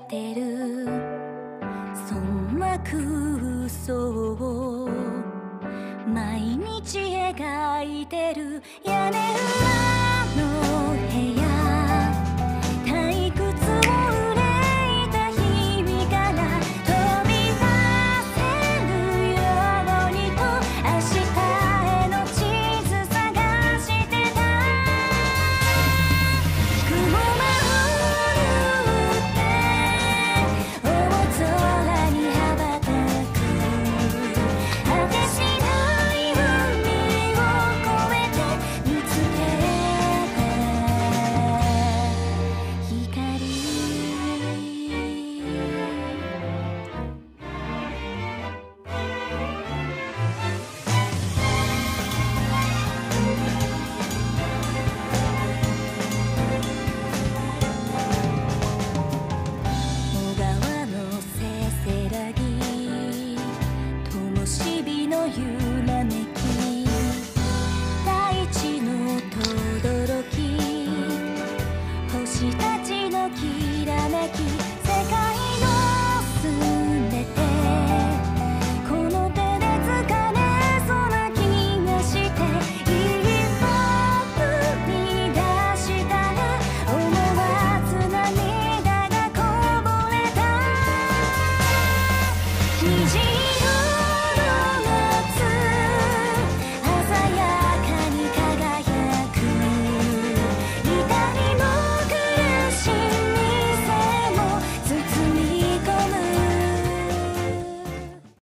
てる。そんな空想を毎日描いてる。屋根裏きらめき